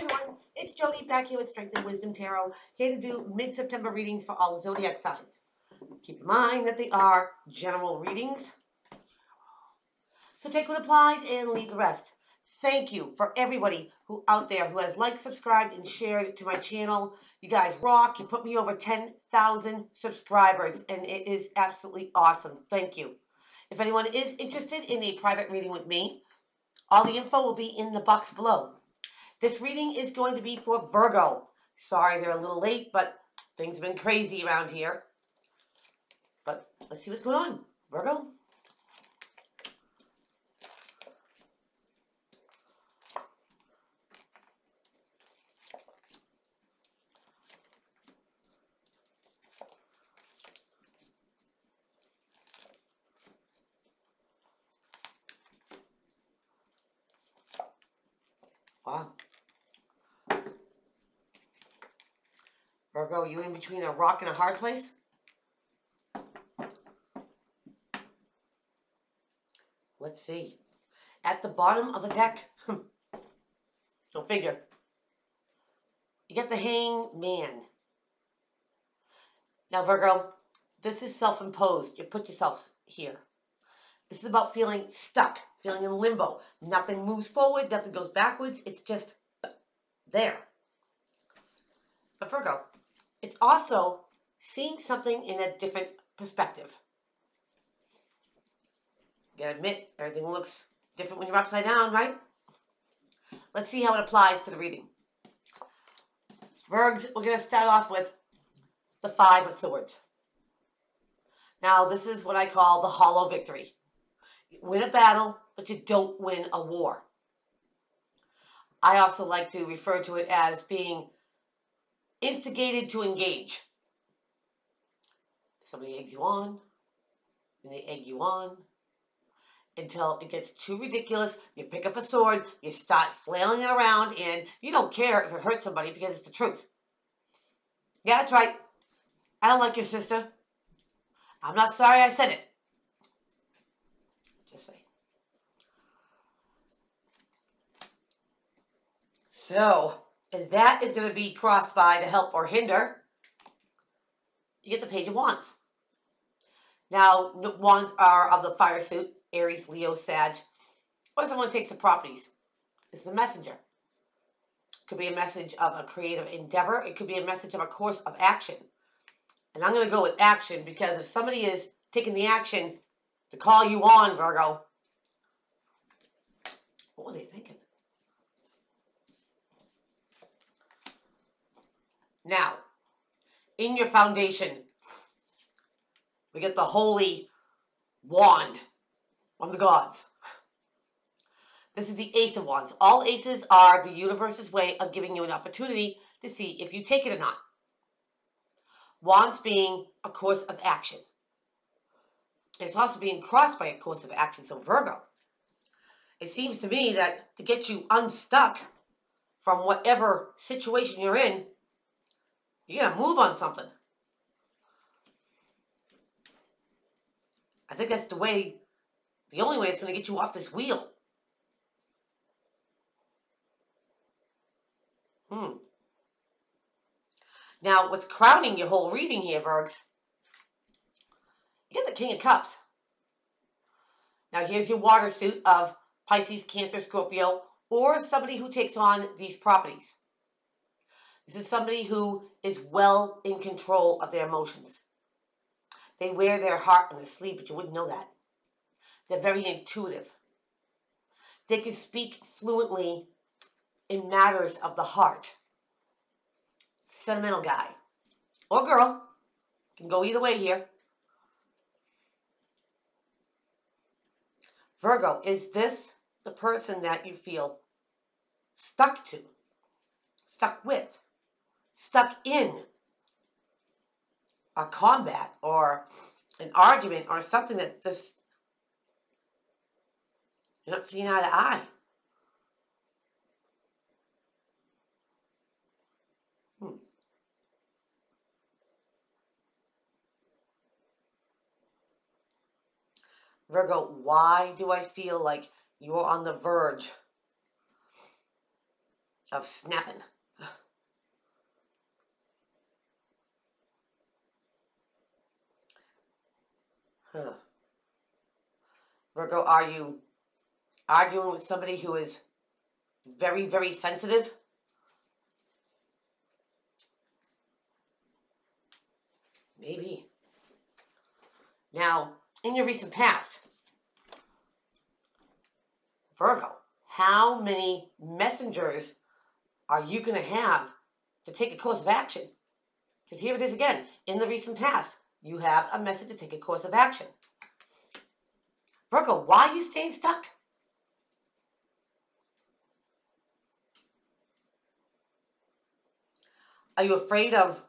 everyone, it's Jody back here with Strength and Wisdom Tarot, here to do mid-September readings for all the zodiac signs. Keep in mind that they are general readings, so take what applies and leave the rest. Thank you for everybody who out there who has liked, subscribed, and shared to my channel. You guys rock. You put me over 10,000 subscribers, and it is absolutely awesome. Thank you. If anyone is interested in a private reading with me, all the info will be in the box below. This reading is going to be for Virgo. Sorry they're a little late, but things have been crazy around here. But let's see what's going on. Virgo? Wow. Virgo, you in between a rock and a hard place? Let's see. At the bottom of the deck, hmm. go figure. You get the hangman. Now, Virgo, this is self-imposed. You put yourself here. This is about feeling stuck, feeling in limbo. Nothing moves forward, nothing goes backwards. It's just there. But Virgo, it's also seeing something in a different perspective. You gotta admit, everything looks different when you're upside down, right? Let's see how it applies to the reading. Virgs, we're to start off with the Five of Swords. Now, this is what I call the hollow victory. You win a battle, but you don't win a war. I also like to refer to it as being instigated to engage. Somebody eggs you on, and they egg you on, until it gets too ridiculous. You pick up a sword, you start flailing it around, and you don't care if it hurts somebody because it's the truth. Yeah, that's right. I don't like your sister. I'm not sorry I said it. Just say. So, and that is going to be crossed by to help or hinder. You get the Page of Wands. Now, wands are of the fire suit. Aries, Leo, Sag, or someone takes the properties. It's the messenger. It could be a message of a creative endeavor. It could be a message of a course of action. And I'm going to go with action because if somebody is taking the action to call you on, Virgo, what were they thinking? Now, in your foundation, we get the holy wand of the gods. This is the Ace of Wands. All aces are the universe's way of giving you an opportunity to see if you take it or not. Wands being a course of action. It's also being crossed by a course of action, so Virgo. It seems to me that to get you unstuck from whatever situation you're in, you got to move on something. I think that's the way the only way it's to get you off this wheel. Hmm. Now, what's crowning your whole reading here, Virgs? You get the King of Cups. Now, here's your water suit of Pisces, Cancer, Scorpio, or somebody who takes on these properties. This is somebody who is well in control of their emotions. They wear their heart on their sleeve, but you wouldn't know that. They're very intuitive. They can speak fluently in matters of the heart. Sentimental guy. Or girl. Can go either way here. Virgo, is this the person that you feel stuck to, stuck with, stuck in a combat or an argument or something that just you're not seeing eye to eye. Hmm. Virgo, why do I feel like you're on the verge of snapping. Huh. Virgo, are you arguing with somebody who is very, very sensitive? Maybe. Now, in your recent past, Virgo, how many messengers are you going to have to take a course of action? Because here it is again. In the recent past, you have a message to take a course of action. Virgo, why are you staying stuck? Are you afraid of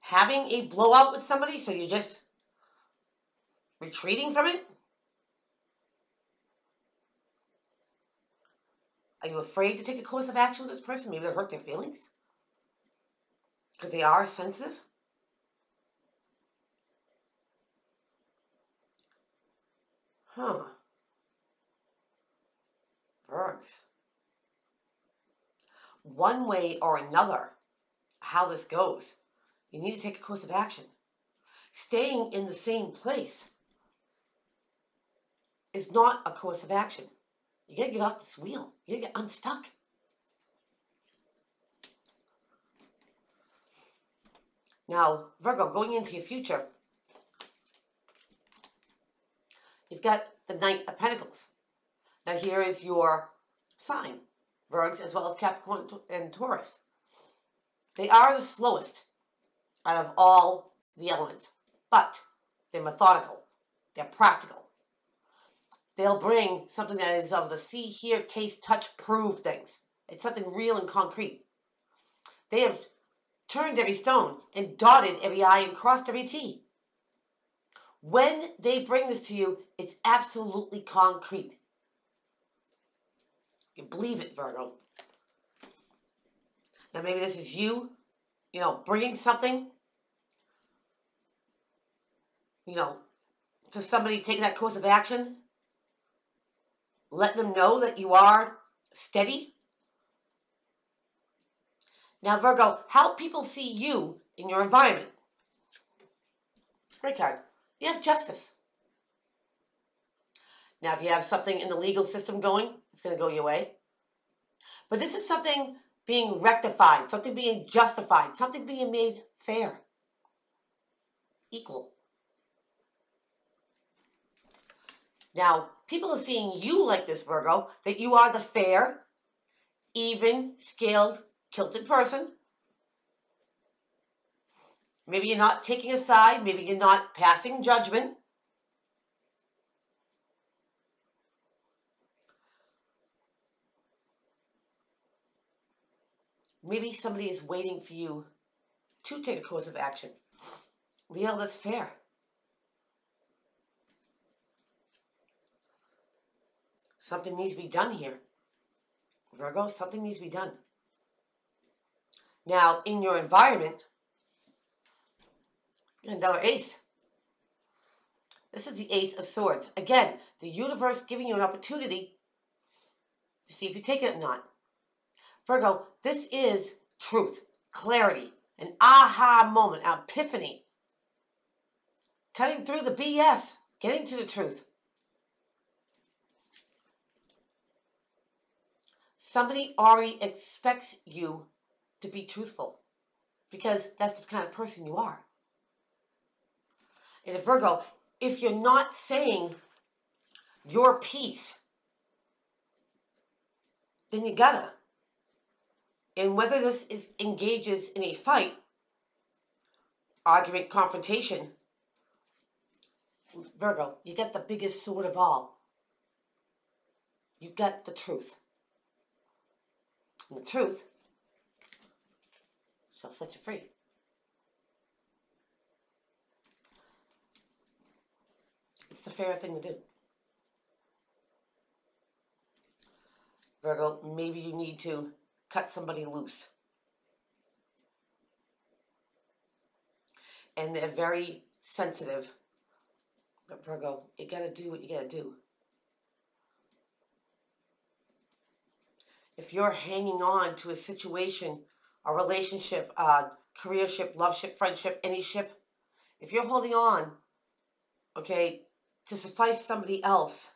having a blowout with somebody so you're just retreating from it? Are you afraid to take a course of action with this person? Maybe to hurt their feelings? Because they are sensitive? Huh. Virgs. One way or another, how this goes, you need to take a course of action. Staying in the same place is not a course of action. You gotta get off this wheel. You gotta get unstuck. Now, Virgo, going into your future, you've got the Knight of Pentacles. Now, here is your sign, Virgs, as well as Capricorn and Taurus. They are the slowest out of all the elements, but they're methodical, they're practical. They'll bring something that is of the see, hear, taste, touch, prove things. It's something real and concrete. They have turned every stone and dotted every I and crossed every T. When they bring this to you, it's absolutely concrete. You believe it, Virgo. Now, maybe this is you, you know, bringing something, you know, to somebody take that course of action. Let them know that you are steady now, Virgo, how people see you in your environment. Great card. You have justice. Now, if you have something in the legal system going, it's going to go your way. But this is something being rectified, something being justified, something being made fair, equal. Now, people are seeing you like this, Virgo, that you are the fair, even, scaled kilted person. Maybe you're not taking a side. Maybe you're not passing judgment. Maybe somebody is waiting for you to take a course of action. Leo, that's fair. Something needs to be done here. Virgo, something needs to be done. Now, in your environment, another ace. This is the ace of swords. Again, the universe giving you an opportunity to see if you take it or not. Virgo, this is truth, clarity, an aha moment, an epiphany. Cutting through the BS, getting to the truth. Somebody already expects you to be truthful because that's the kind of person you are. And a Virgo, if you're not saying your piece, then you gotta. And whether this is engages in a fight, argument, confrontation, Virgo, you get the biggest sword of all. You get the truth. And the truth set you free. It's the fair thing to do. Virgo, maybe you need to cut somebody loose. And they're very sensitive. But Virgo, you gotta do what you gotta do. if you're hanging on to a situation, a relationship, a career ship, love ship, friendship, any ship, if you're holding on, okay, to suffice somebody else,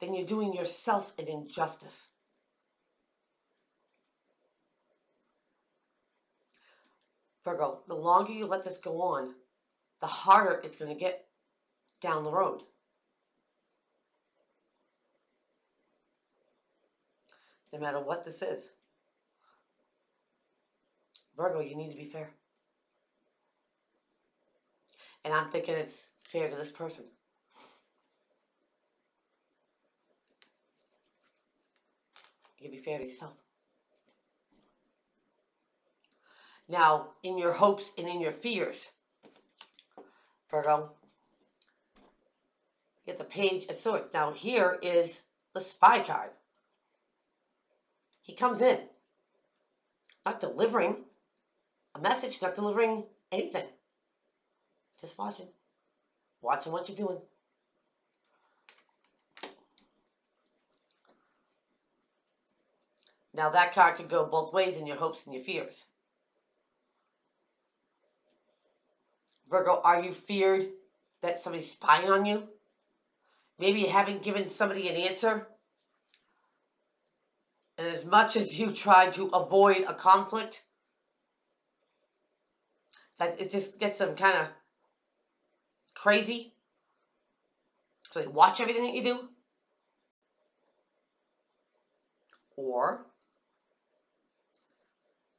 then you're doing yourself an injustice. Virgo, the longer you let this go on, the harder it's going to get down the road. No matter what this is. Virgo, you need to be fair. And I'm thinking it's fair to this person. You be fair to yourself. Now, in your hopes and in your fears, Virgo, get the Page of Swords. Now, here is the Spy card. He comes in, not delivering a message, not delivering anything. Just watching. Watching what you're doing. Now that card could go both ways in your hopes and your fears. Virgo, are you feared that somebody's spying on you? Maybe you haven't given somebody an answer. And as much as you try to avoid a conflict, that it just gets them kind of crazy. So they watch everything that you do. Or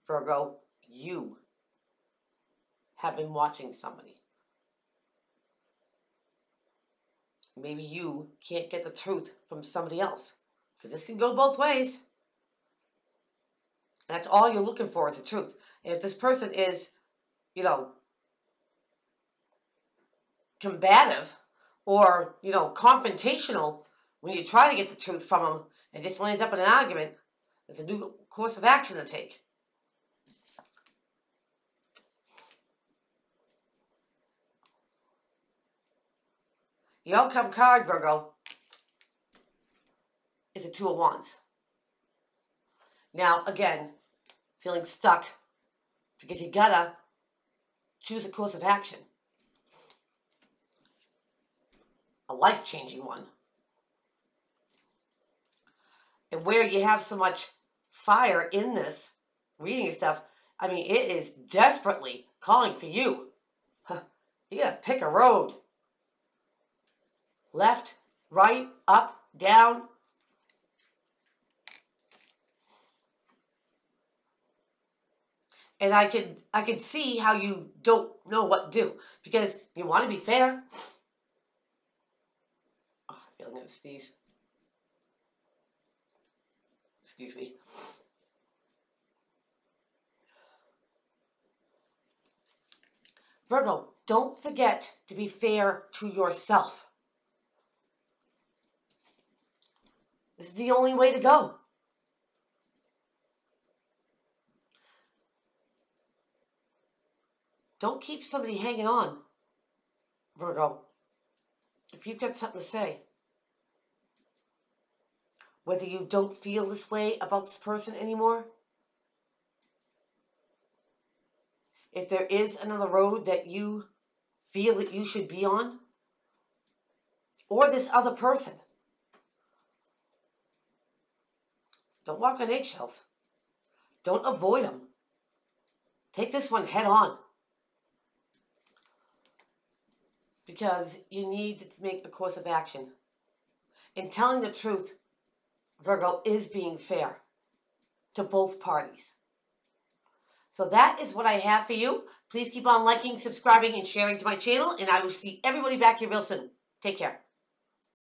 Virgo, you have been watching somebody. Maybe you can't get the truth from somebody else. Because this can go both ways. And that's all you're looking for is the truth. And if this person is, you know, combative or, you know, confrontational when you try to get the truth from them and just lands up in an argument, it's a new course of action to take. The outcome card, Virgo, is a Two of Wands. Now, again, feeling stuck because you gotta choose a course of action. A life-changing one. And where you have so much fire in this reading stuff, I mean, it is desperately calling for you. You gotta pick a road left, right, up, down. And I can I can see how you don't know what to do because you want to be fair. Oh, I feel like sneeze. Excuse me. Virgo, don't forget to be fair to yourself. This is the only way to go. Don't keep somebody hanging on, Virgo, if you've got something to say. Whether you don't feel this way about this person anymore, if there is another road that you feel that you should be on, or this other person, Don't walk on eggshells. Don't avoid them. Take this one head on. Because you need to make a course of action. In telling the truth, Virgo is being fair to both parties. So that is what I have for you. Please keep on liking, subscribing, and sharing to my channel, and I will see everybody back here real soon. Take care.